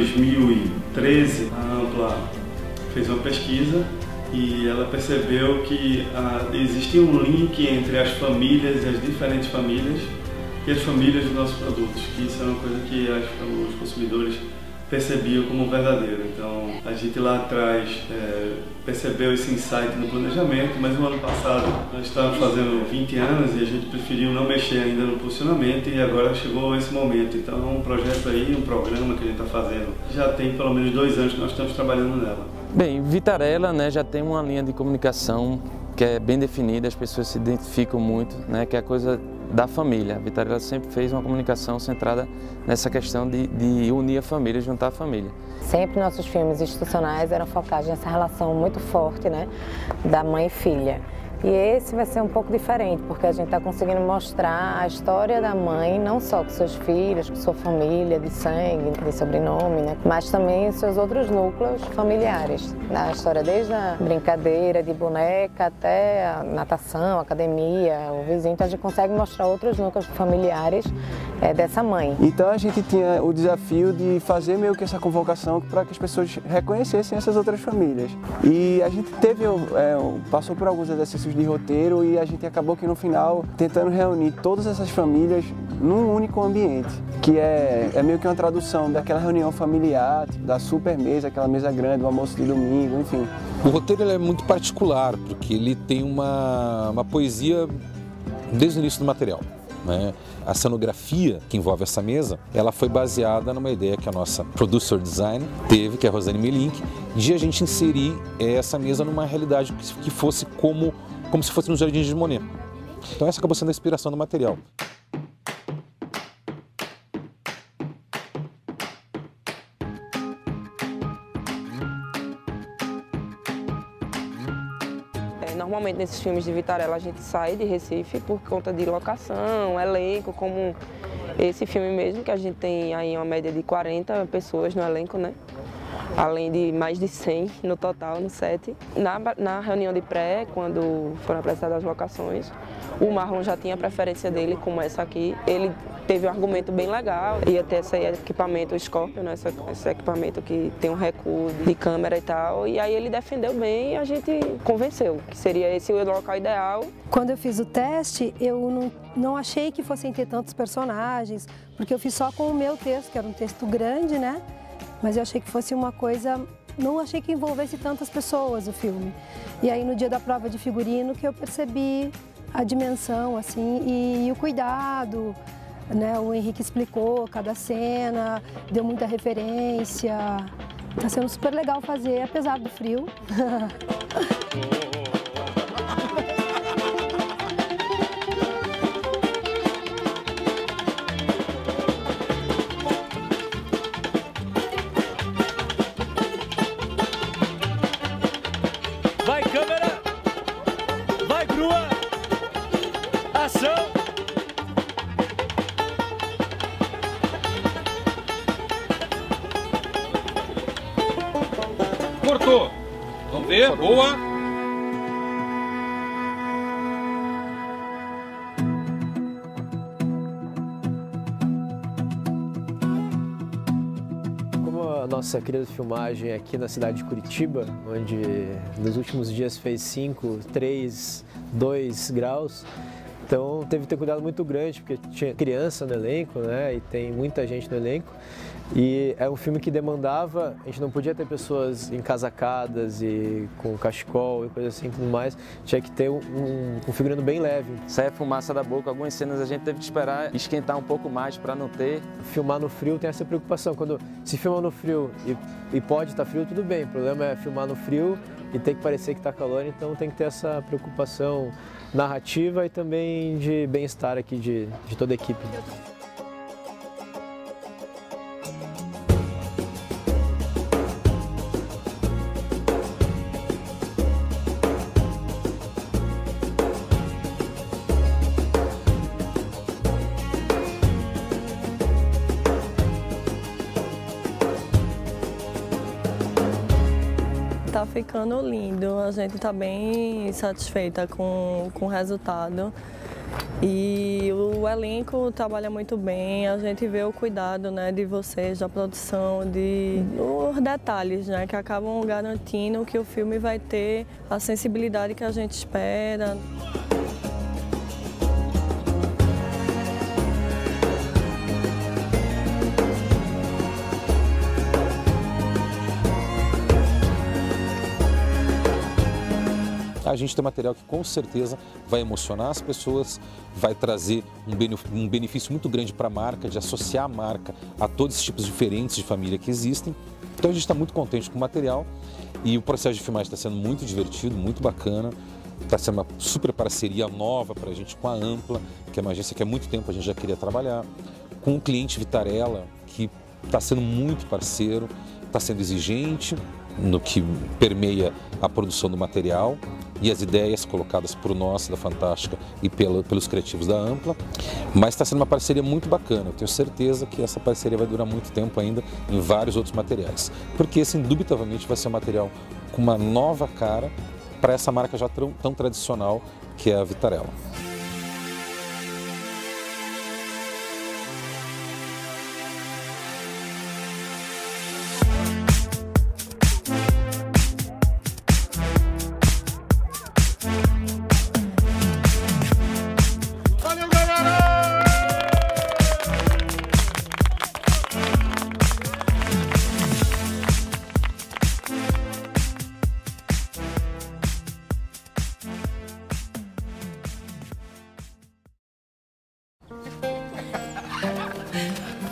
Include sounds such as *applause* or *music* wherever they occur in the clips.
2013, a Ampla fez uma pesquisa e ela percebeu que ah, existia um link entre as famílias, as diferentes famílias e as famílias dos nossos produtos, que isso é uma coisa que as, os consumidores percebiam como verdadeiro. Então, a gente lá atrás é, percebeu esse insight no planejamento, mas no ano passado nós estávamos fazendo 20 anos e a gente preferiu não mexer ainda no posicionamento e agora chegou esse momento. Então, é um projeto aí, um programa que a gente está fazendo, já tem pelo menos dois anos que nós estamos trabalhando nela. Bem, Vitarella né, já tem uma linha de comunicação que é bem definida, as pessoas se identificam muito, né, que é a coisa da família. A Vitarella sempre fez uma comunicação centrada nessa questão de, de unir a família, juntar a família. Sempre nossos filmes institucionais eram focados nessa relação muito forte né, da mãe e filha. E esse vai ser um pouco diferente, porque a gente está conseguindo mostrar a história da mãe, não só com seus filhos, com sua família de sangue, de sobrenome, né? mas também seus outros núcleos familiares. Na história desde a brincadeira de boneca até a natação, a academia, o vizinho, então a gente consegue mostrar outros núcleos familiares é, dessa mãe. Então a gente tinha o desafio de fazer meio que essa convocação para que as pessoas reconhecessem essas outras famílias. E a gente teve, é, passou por alguns exercícios de roteiro e a gente acabou que no final tentando reunir todas essas famílias num único ambiente, que é, é meio que uma tradução daquela reunião familiar, tipo, da super mesa, aquela mesa grande, o almoço de domingo, enfim. O roteiro é muito particular, porque ele tem uma, uma poesia desde o início do material. Né? A cenografia que envolve essa mesa, ela foi baseada numa ideia que a nossa producer design teve, que é a Rosane Melink, de a gente inserir essa mesa numa realidade que fosse como como se fosse nos Jardins de Monet. Então essa acabou sendo a inspiração do material. É, normalmente nesses filmes de Vitarella a gente sai de Recife por conta de locação, elenco, como esse filme mesmo, que a gente tem aí uma média de 40 pessoas no elenco, né? Além de mais de 100 no total, no set. Na, na reunião de pré, quando foram apresentadas as locações, o Marlon já tinha a preferência dele, como essa aqui. Ele teve um argumento bem legal, ia ter esse equipamento, o Scorpion, né? esse, esse equipamento que tem um recuo de câmera e tal, e aí ele defendeu bem e a gente convenceu que seria esse o local ideal. Quando eu fiz o teste, eu não, não achei que fossem ter tantos personagens, porque eu fiz só com o meu texto, que era um texto grande, né? Mas eu achei que fosse uma coisa não achei que envolvesse tantas pessoas o filme. E aí no dia da prova de figurino que eu percebi a dimensão assim e, e o cuidado, né? O Henrique explicou cada cena, deu muita referência. Tá sendo super legal fazer, apesar do frio. *laughs* Vamos ver. Boa. nossa querida filmagem aqui na cidade de Curitiba, onde nos últimos dias fez 5, 3, 2 graus. Então teve que ter cuidado muito grande, porque tinha criança no elenco, né? E tem muita gente no elenco. E é um filme que demandava, a gente não podia ter pessoas encasacadas e com cachecol e coisa assim e tudo mais. Tinha que ter um, um, figurino bem leve. Sai fumaça da boca, algumas cenas a gente teve que esperar esquentar um pouco mais para não ter. Filmar no frio tem essa preocupação. Quando se filma no frio e, e pode estar tá frio, tudo bem. O problema é filmar no frio e tem que parecer que está calor, então tem que ter essa preocupação narrativa e também de bem-estar aqui de, de toda a equipe. Ficando lindo, a gente está bem satisfeita com, com o resultado. E o elenco trabalha muito bem, a gente vê o cuidado né, de vocês, da produção, de os detalhes né, que acabam garantindo que o filme vai ter a sensibilidade que a gente espera. A gente tem material que com certeza vai emocionar as pessoas, vai trazer um benefício muito grande para a marca, de associar a marca a todos esses tipos diferentes de família que existem. Então a gente está muito contente com o material e o processo de filmagem está sendo muito divertido, muito bacana. Está sendo uma super parceria nova para a gente com a Ampla, que é uma agência que há muito tempo a gente já queria trabalhar, com o cliente Vitarella, que está sendo muito parceiro, está sendo exigente no que permeia a produção do material e as ideias colocadas por nós da Fantástica e pelo, pelos criativos da Ampla, mas está sendo uma parceria muito bacana. Eu tenho certeza que essa parceria vai durar muito tempo ainda em vários outros materiais, porque esse indubitavelmente vai ser um material com uma nova cara para essa marca já tão, tão tradicional que é a Vitarella.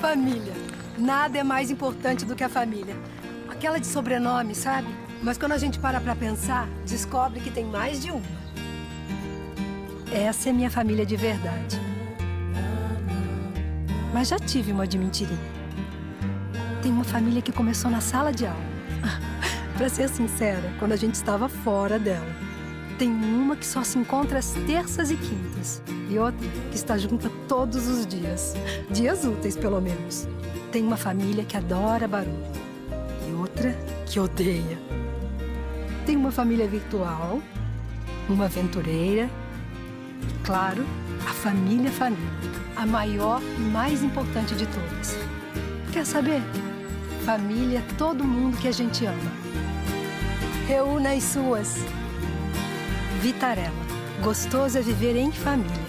Família. Nada é mais importante do que a família. Aquela de sobrenome, sabe? Mas quando a gente para pra pensar, descobre que tem mais de uma. Essa é minha família de verdade. Mas já tive uma de mentirinha. Tem uma família que começou na sala de aula. *laughs* pra ser sincera, quando a gente estava fora dela. Tem uma que só se encontra às terças e quintas. E outra que está junta todos os dias. Dias úteis, pelo menos. Tem uma família que adora barulho. E outra que odeia. Tem uma família virtual, uma aventureira. E, claro, a família família. A maior e mais importante de todas. Quer saber? Família é todo mundo que a gente ama. Reúna as suas. Vitarella. Gostoso é viver em família.